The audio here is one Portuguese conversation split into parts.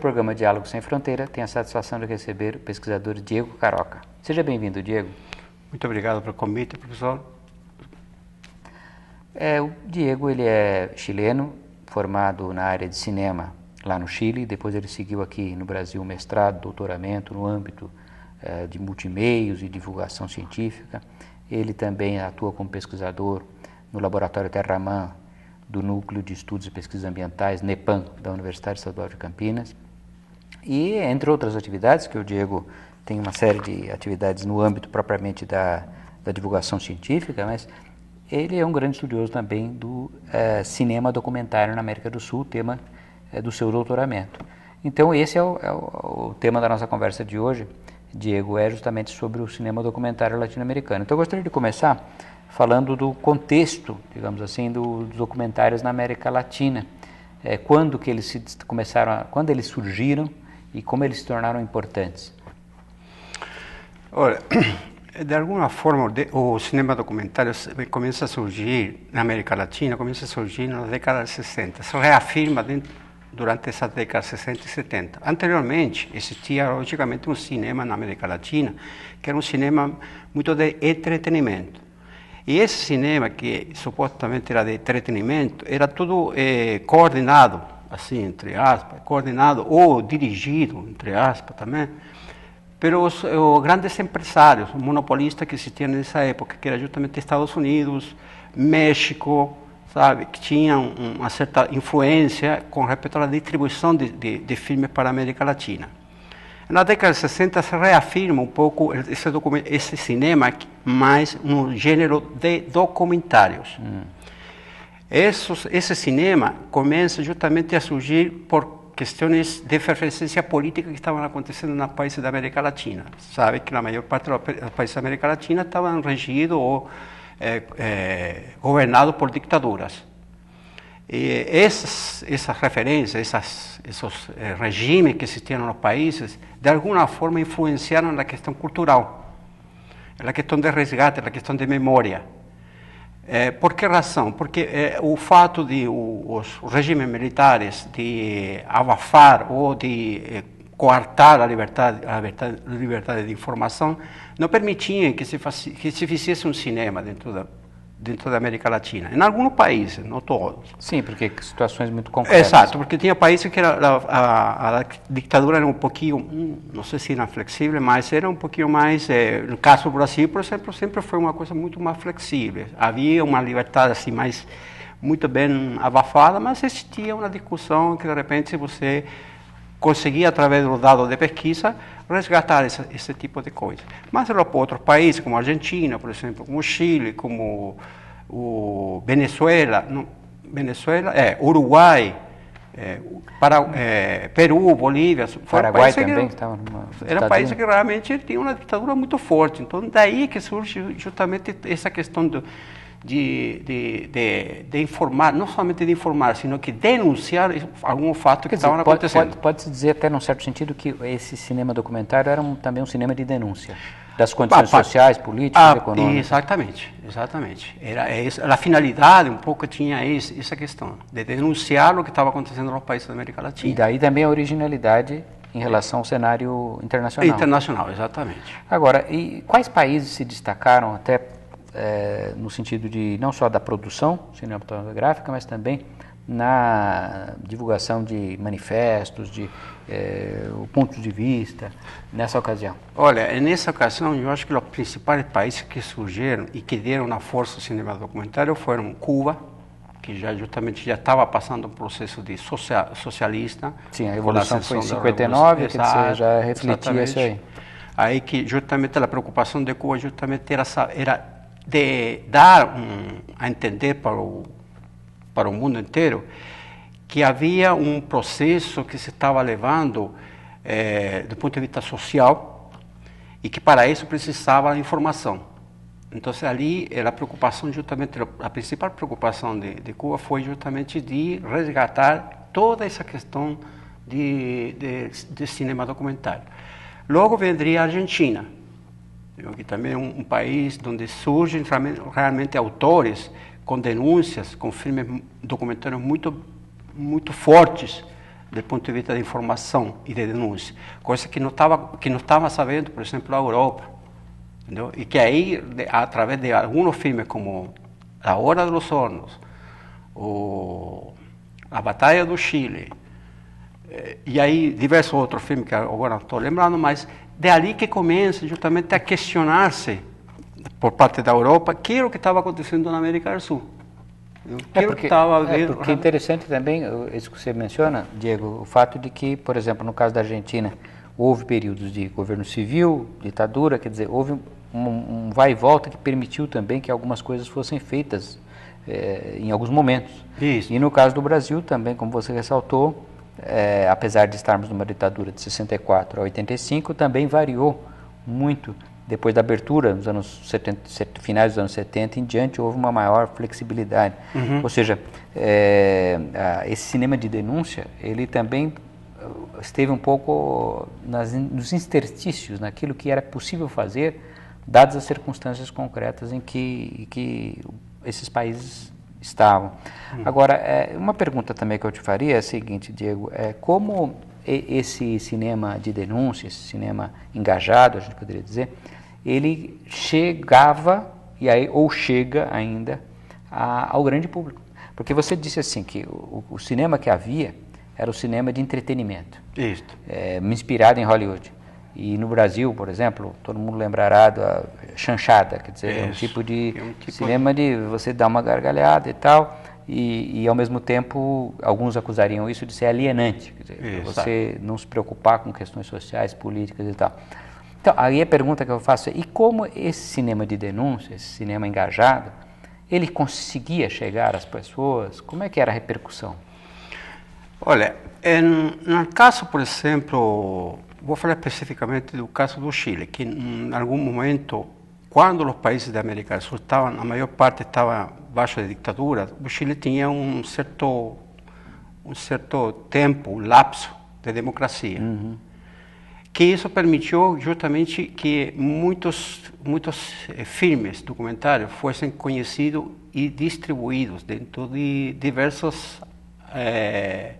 Programa Diálogo Sem Fronteira tem a satisfação de receber o pesquisador Diego Caroca. Seja bem-vindo, Diego. Muito obrigado pelo convite, professor. É, o Diego ele é chileno, formado na área de cinema lá no Chile, depois ele seguiu aqui no Brasil mestrado, doutoramento no âmbito é, de multimeios e divulgação científica. Ele também atua como pesquisador no Laboratório Terraman do Núcleo de Estudos e Pesquisas Ambientais, NEPAM, da Universidade Estadual de Campinas. E, entre outras atividades, que o Diego tem uma série de atividades no âmbito propriamente da, da divulgação científica, mas ele é um grande estudioso também do é, cinema documentário na América do Sul, tema é, do seu doutoramento. Então, esse é o, é o, tema da nossa conversa de hoje, Diego, é justamente sobre o cinema documentário latino-americano. Então, eu gostaria de começar falando do contexto, digamos assim, do, dos documentários na América Latina. É, quando que eles se começaram, a, quando eles surgiram e como eles se tornaram importantes? Olha, de alguma forma o cinema documentário começa a surgir na América Latina, começa a surgir na década de 60, se reafirma dentro, durante essa década de 60 e 70. Anteriormente existia logicamente um cinema na América Latina que era um cinema muito de entretenimento e esse cinema, que supostamente era de entretenimento, era tudo eh, coordenado, assim, entre aspas, coordenado ou dirigido, entre aspas também, pelos os grandes empresários, monopolistas que existiam nessa época, que era justamente Estados Unidos, México, sabe, que tinham uma certa influência com respeito à distribuição de, de, de filmes para a América Latina. Na década de 60 se reafirma um pouco esse, esse cinema mais no gênero de documentários. Hum. Esses, esse cinema começa justamente a surgir por questões de efervescência política que estavam acontecendo nos países da América Latina. Sabe que na maior parte dos países da América Latina estavam regidos ou é, governados por ditaduras. E essas, essas referências, essas, esses eh, regimes que existiam nos países, de alguma forma influenciaram na questão cultural, na questão de resgate, na questão de memória. Eh, por que razão? Porque eh, o fato de o, os regimes militares de abafar ou de eh, coartar a liberdade, a liberdade, liberdade de informação não permitiam que se, que se fizesse um cinema dentro da, dentro da América Latina. Em alguns países, não todos. Sim, porque situações muito concretas. Exato, porque tinha países que era, a, a, a, ditadura era um pouquinho, hum, não sei se flexível, mas era um pouquinho mais. Eh, no caso do Brasil, por exemplo, sempre foi uma coisa muito mais flexível. Havia uma liberdade assim mais muito bem abafada, mas existia uma discussão que de repente você conseguia através dos dados de pesquisa resgatar esse, esse tipo de coisa. Mas outros países, como a Argentina, por exemplo, como o Chile, como o Venezuela, não, Venezuela, é, Uruguai, é, para, é, Peru, Bolívia, Paraguai também que, estavam Era países que realmente tinham uma ditadura muito forte. Então, daí que surge justamente essa questão do, de, de, de, de, informar, não somente de informar, sino que denunciar algum fato que estava acontecendo. Pode, pode-se dizer até, num certo sentido, que esse cinema documentário era um, também um cinema de denúncia das condições ah, sociais, políticas, ah, econômicas. Exatamente, exatamente. Era essa, a finalidade um pouco tinha esse, essa questão de denunciar o que estava acontecendo nos países da América Latina. E daí também a originalidade em relação ao cenário internacional. Internacional, exatamente. Agora, e quais países se destacaram até é, no sentido de não só da produção cinematográfica, mas também na divulgação de manifestos, de é, o ponto de vista nessa ocasião? Olha, nessa ocasião eu acho que os principais países que surgiram e que deram na força ao cinema documentário foram Cuba, que já justamente já estava passando um processo de social, socialista. Sim, a revolução foi em 59, que você já refletia isso aí. Aí que justamente a preocupação de Cuba justamente era, era de dar um, a entender para o, para o mundo inteiro que havia um processo que se estava levando é, do ponto de vista social e que para isso precisava informação. Então ali a preocupação justamente a principal preocupação de, de, Cuba foi justamente de resgatar toda essa questão de, de, de cinema documentário. Logo vendria a Argentina, que também é um, um país onde surgem realmente, autores com denúncias, com filmes documentários muito, muito fortes do ponto de vista de informação e de denúncia, coisa que não estava que não estava sabendo, por exemplo, a Europa, entendeu? E que aí, através de alguns filmes como A Hora dos Hornos, o A Batalha do Chile, e aí diversos outros filmes que agora não estou lembrando, mas de ali que começa justamente a questionar-se por parte da Europa que era o que estava acontecendo na América do Sul. É porque, é porque é interessante também, isso que você menciona, Diego, o fato de que, por exemplo, no caso da Argentina, houve períodos de governo civil, ditadura, quer dizer, houve um, um vai e volta que permitiu também que algumas coisas fossem feitas é, em alguns momentos. Isso. E no caso do Brasil também, como você ressaltou, é, apesar de estarmos numa ditadura de 64 a 85, também variou muito depois da abertura, nos anos 70, finais dos anos 70 em diante, houve uma maior flexibilidade. Uhum. Ou seja, é, esse cinema de denúncia, ele também uh, esteve um pouco nas, nos interstícios, naquilo que era possível fazer, dadas as circunstâncias concretas em que, que esses países estavam. Uhum. Agora, é, uma pergunta também que eu te faria é a seguinte, Diego, é como esse cinema de denúncia, esse cinema engajado, a gente poderia dizer, ele chegava, e aí, ou chega ainda, a, ao grande público. Porque você disse assim que o, o, cinema que havia era o cinema de entretenimento. Isso. É, inspirado em Hollywood. E no Brasil, por exemplo, todo mundo lembrará da chanchada, quer dizer, é um tipo de é um tipo cinema de você dar uma gargalhada e tal, e, e, ao mesmo tempo alguns acusariam isso de ser alienante, quer dizer, você não se preocupar com questões sociais, políticas e tal. Então, aí a pergunta que eu faço é: e como esse cinema de denúncia, esse cinema engajado, ele conseguia chegar às pessoas? Como é que era a repercussão? Olha, no caso, por exemplo, vou falar especificamente do caso do Chile, que em algum momento, quando os países da América do Sul estavam, a maior parte estava baixo de ditadura, o Chile tinha um certo um certo tempo, um lapso de democracia. Uhum que isso permitiu justamente que muitos muitos eh, filmes documentários fossem conhecidos e distribuídos dentro de diversas eh,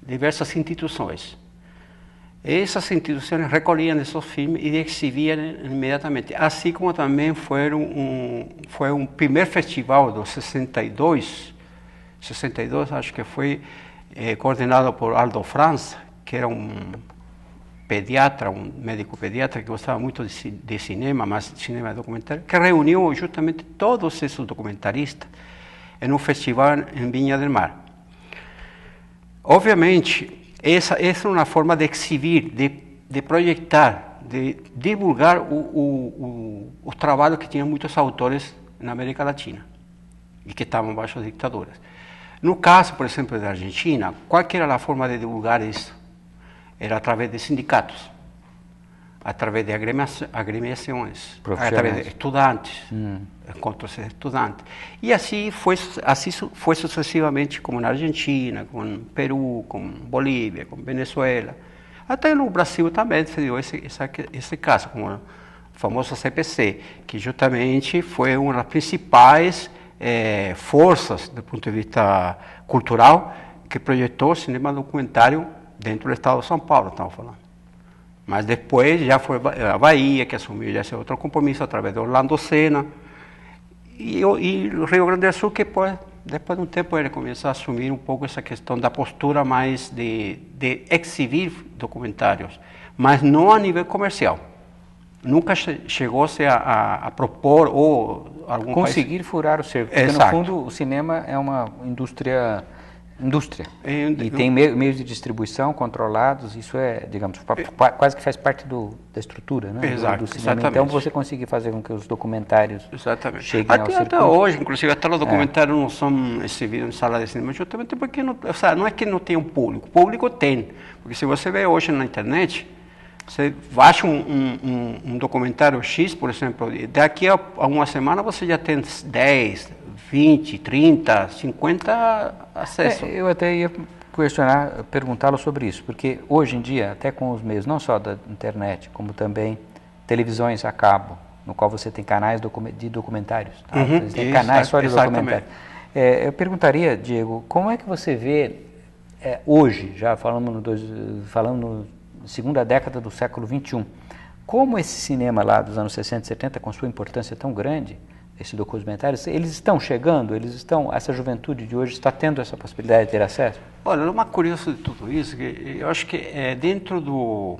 diversas instituições. Essas instituições recolhiam esses filmes e exibiam imediatamente, assim como também foi um, foi um primeiro festival do 62, 62 acho que foi eh, coordenado por Aldo Franz, que era um pediatra, um médico pediatra que gostava muito de, de cinema, mas cinema documentário, que reuniu justamente todos esses documentaristas em um festival em Vinha del Mar. Obviamente, essa, essa é uma forma de exibir, de, de projetar, de divulgar o, o, o, os trabalhos que tinham muitos autores na América Latina e que estavam baixo ditaduras. No caso, por exemplo, da Argentina, qual era a forma de divulgar isso? era através de sindicatos, através de agremiações, através de estudantes, hum. encontros de estudantes. E assim foi, assim foi sucessivamente, como na Argentina, com Peru, com Bolívia, com Venezuela. Até no Brasil também se deu esse, esse, esse caso, com o famoso CPC, que justamente foi uma das principais eh, forças do ponto de vista cultural que projetou o cinema documentário dentro do estado de São Paulo, estamos falando. Mas depois já foi a Bahia que assumiu esse outro compromisso através de Orlando Senna. E, e o Rio Grande do Sul que depois, depois de um tempo ele começou a assumir um pouco essa questão da postura mais de, de exibir documentários, mas não a nível comercial. Nunca chegou-se a, a, a, propor ou algum conseguir país... furar o cerco, porque Exato. no fundo o cinema é uma indústria indústria. É, e tem meios de distribuição controlados, isso é, digamos, é, quase que faz parte do, da estrutura né, Exato, do, cinema. Exatamente. Então você conseguir fazer com que os documentários exatamente. cheguem até, ao Até hoje, inclusive, até os documentários é. não são exibidos em sala de cinema, justamente porque não, não é que não tem um público, o público tem. Porque se você vê hoje na internet, você baixa um, um, um, documentário X, por exemplo, daqui a, a uma semana você já tem 10, 20, 30, 50 acessos. É, eu até ia questionar, perguntá-lo sobre isso, porque hoje em dia, até com os meios não só da internet, como também televisões a cabo, no qual você tem canais de documentários, tá? uhum, você tem canais só de documentários. É, eu perguntaria, Diego, como é que você vê é, hoje, já falamos no, dois, falando na segunda década do século XXI, como esse cinema lá dos anos 60 e 70, com sua importância tão grande, esse documentário, eles estão chegando, eles estão, essa juventude de hoje está tendo essa possibilidade de ter acesso? Olha, uma curiosa de tudo isso, que eu acho que é dentro do,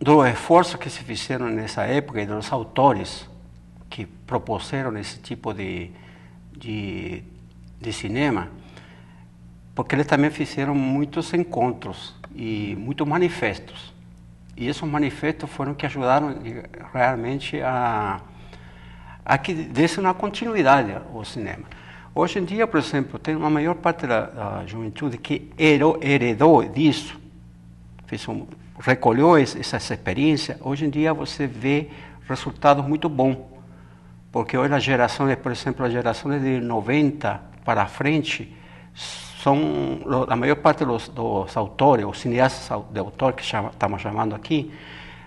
do esforço que se fizeram nessa época e dos autores que propuseram esse tipo de, de, de cinema, porque eles também fizeram muitos encontros e muitos manifestos. E esses manifestos foram que ajudaram realmente a, a que desse uma continuidade ao cinema. Hoje em dia, por exemplo, tem uma maior parte da, da juventude que heredou disso, fez um, recolheu essa experiência. Hoje em dia você vê resultados muito bons, porque hoje as gerações, por exemplo, as gerações de 90 para frente, são a maior parte dos, dos autores, os cineastas de autor que chama, estamos chamando aqui,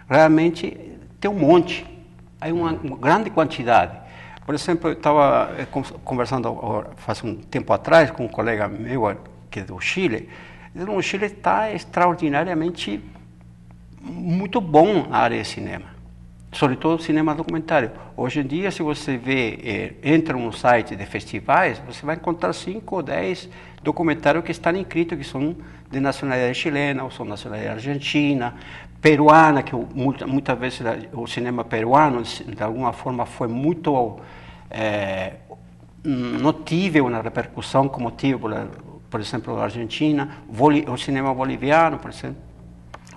realmente tem um monte, há uma, grande quantidade. Por exemplo, eu estava eh, conversando faz um tempo atrás com um colega meu que é do Chile. O Chile está extraordinariamente muito bom a área de cinema, sobretudo cinema documentário. Hoje em dia, se você vê, eh, entra num site de festivais, você vai encontrar 5 ou 10 documentários que estão inscritos, que são de nacionalidade chilena, ou são nacionalidade argentina, peruana, que muitas, muitas vezes o cinema peruano, de alguma forma, foi muito. É, não tive uma repercussão como tive, por, exemplo, a Argentina, o cinema boliviano, por exemplo.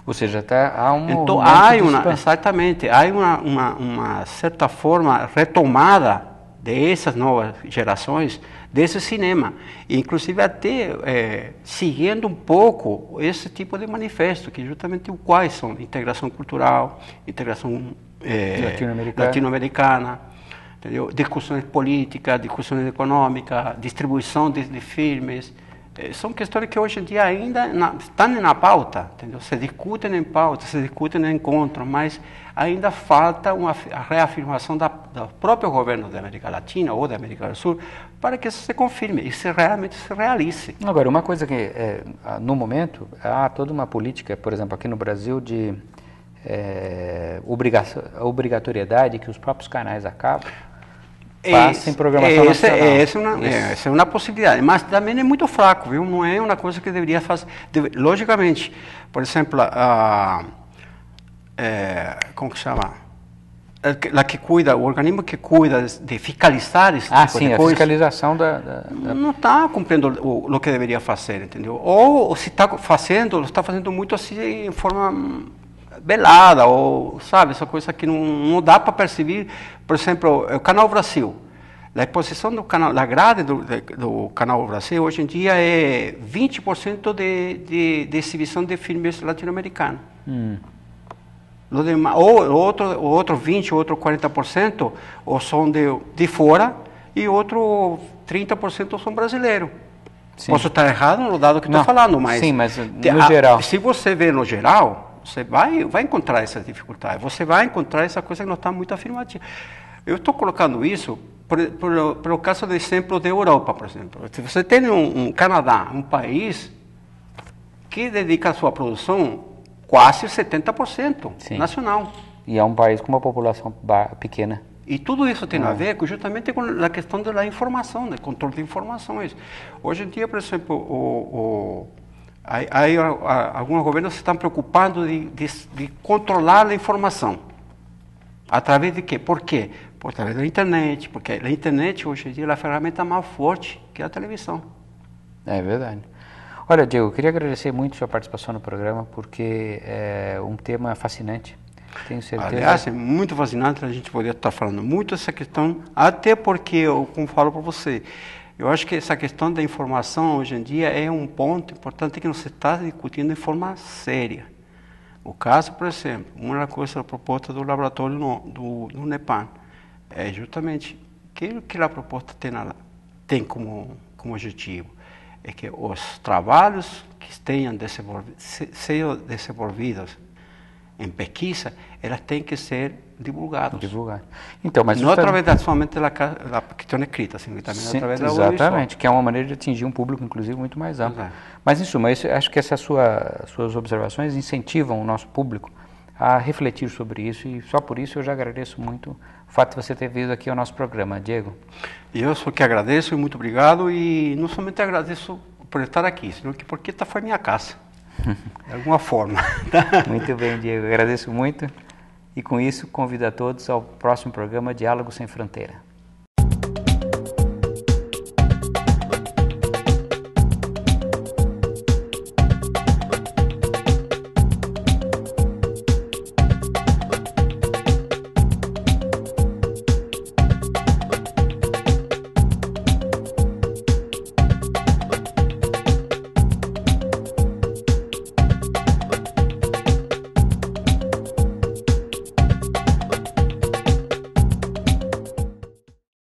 Ou seja, até há um então, há uma, exatamente, há uma, uma, uma certa forma retomada dessas novas gerações desse cinema, inclusive até é, seguindo um pouco esse tipo de manifesto, que justamente o quais são integração cultural, integração é, latino-americana, latino discussões políticas, discussões econômicas, distribuição de, de filmes, é, são questões que hoje em dia ainda na, estão na pauta, entendeu? se discutem em pauta, se discutem em encontros, mas ainda falta uma reafirmação da, do próprio governo da América Latina ou da América do Sul para que isso se confirme e se realmente se realize. Agora, uma coisa que, é, no momento, há toda uma política, por exemplo, aqui no Brasil, de é, obrigatoriedade que os próprios canais acabam passem programação essa, nacional. Essa é, uma, essa é uma possibilidade, mas também é muito fraco, viu? Não é uma coisa que deveria fazer. Deve, logicamente, por exemplo, a, é, como que chama? a que cuida, o organismo que cuida de fiscalizar esse ah, tipo sim, de coisa, a fiscalização da, da, da... não está cumprindo o, o, que deveria fazer, entendeu? Ou, ou se está fazendo, está fazendo muito assim em forma velada, ou sabe, essa coisa que não, não dá para perceber. Por exemplo, o Canal Brasil. A exposição do canal, da grade do, do Canal Brasil hoje em dia é 20% de, de, de exibição de filmes latino-americanos. Hum. Ou outro, outro 20%, outro 40% ou são de, de fora e outro 30% são brasileiros. Sim. Posso estar errado no dado que estou falando, mas... Sim, mas no a, geral... Se você vê no geral, você vai, vai encontrar essas dificuldades, você vai encontrar essa coisa que não está muito afirmativa. Eu estou colocando isso por, por, por, o caso do exemplo da Europa, por exemplo. Se você tem um, um Canadá, um país que dedica a sua produção quase 70% Sim. nacional. E é um país com uma população pequena. E tudo isso tem ah. a ver com, justamente com a questão da informação, do controle de informações. Hoje em dia, por exemplo, o, o Aí, aí alguns governos se estão preocupando de, de, de, controlar a informação. Através de quê? Por quê? Por através da internet, porque a internet hoje em dia é a ferramenta mais forte que a televisão. É verdade. Olha, Diego, eu queria agradecer muito a sua participação no programa, porque é um tema fascinante. Tenho certeza. Aliás, é muito fascinante a gente poder estar falando muito essa questão, até porque, eu, como falo para você, eu acho que essa questão da informação hoje em dia é um ponto importante que não se está discutindo de forma séria. O caso, por exemplo, uma da proposta do laboratório no, do, do NEPAN é justamente que que a proposta tem, tem como, como objetivo é que os trabalhos que tenham desenvolvido, sejam desenvolvidos em pesquisa, elas têm que ser divulgadas. Divulgar. Então, mas não justamente- através da, somente da, da questão escrita, assim, também Sim, através da exatamente, que é uma maneira de atingir um público, inclusive, muito mais amplo. Exato. Mas, em suma, isso, acho que essas sua, suas observações incentivam o nosso público a refletir sobre isso e só por isso eu já agradeço muito o fato de você ter vindo aqui ao nosso programa, Diego. Eu sou que agradeço e muito obrigado e não somente agradeço por estar aqui, senão que porque esta foi minha casa, de alguma forma. Muito bem, Diego, agradeço muito e com isso convido a todos ao próximo programa Diálogo Sem Fronteira.